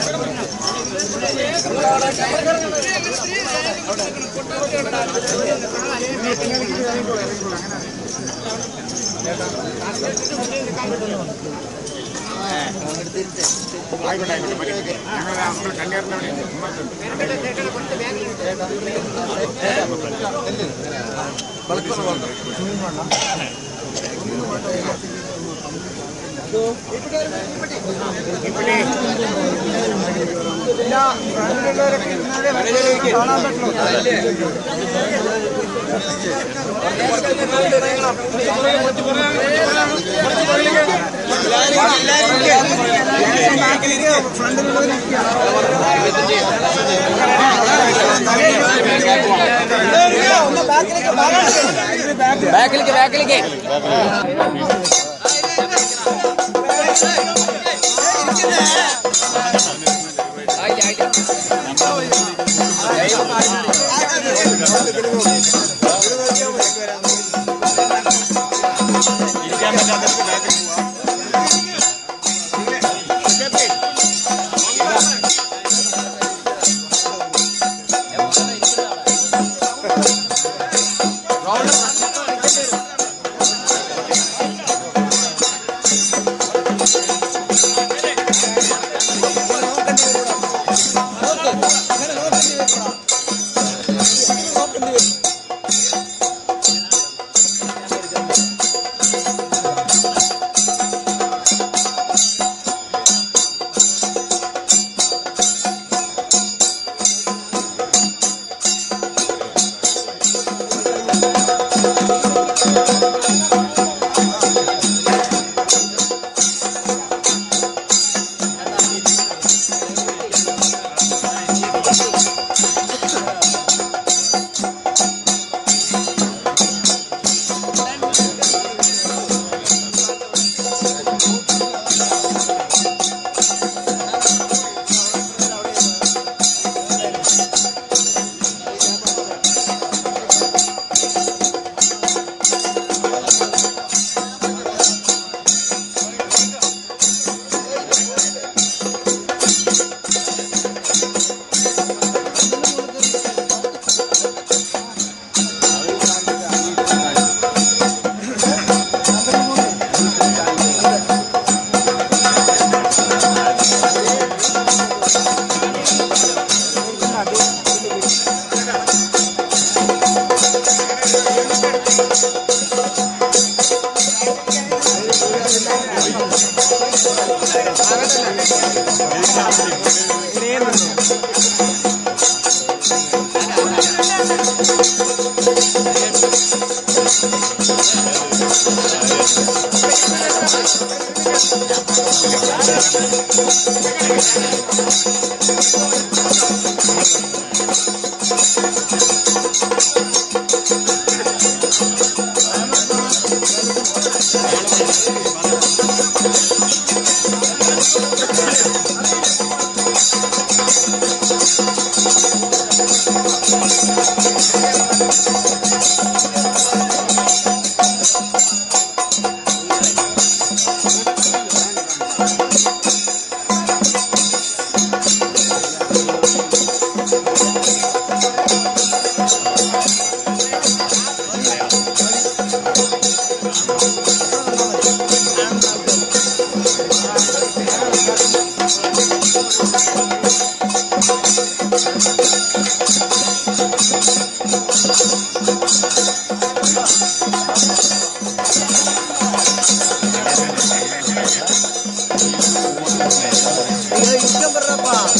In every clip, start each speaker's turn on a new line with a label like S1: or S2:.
S1: ആയിക്കോട്ടെ ഞങ്ങൾ നമ്മൾ വേണ്ടി വളക്കുന്നു ബാക്കിലേക്ക് ബാക്കിലേക്ക് ബാക്കിലേക്ക് Thank you. から。Thank you.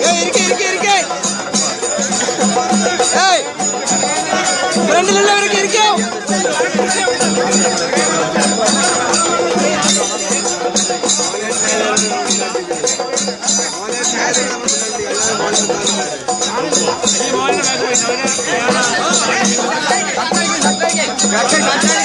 S1: ¡Ey, അലഹമില്ല അവരെ കയറിക്കോ हरियाणा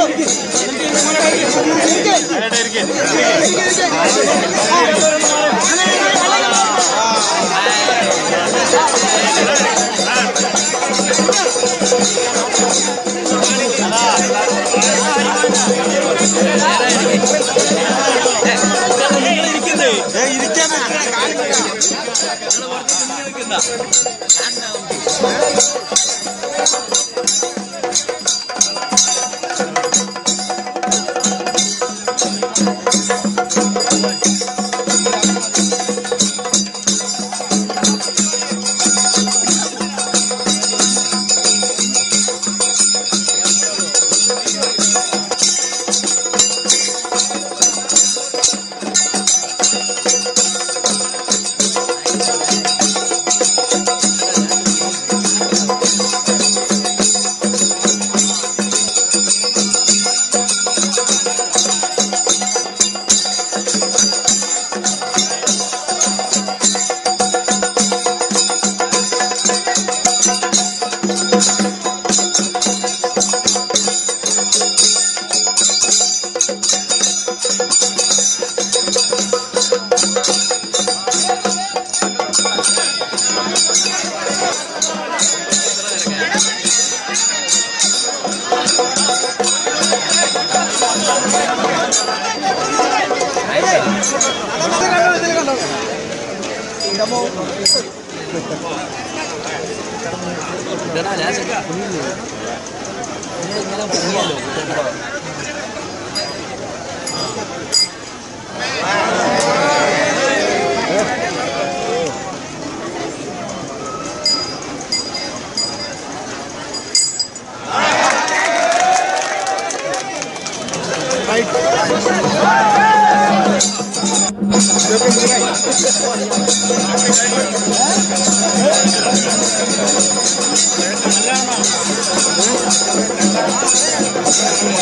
S1: ഇരിക്കാൻ ഇടണോ ഞാൻ ഇങ്ങനെ പൊങ്ങിയല്ലോ Right. Thank you.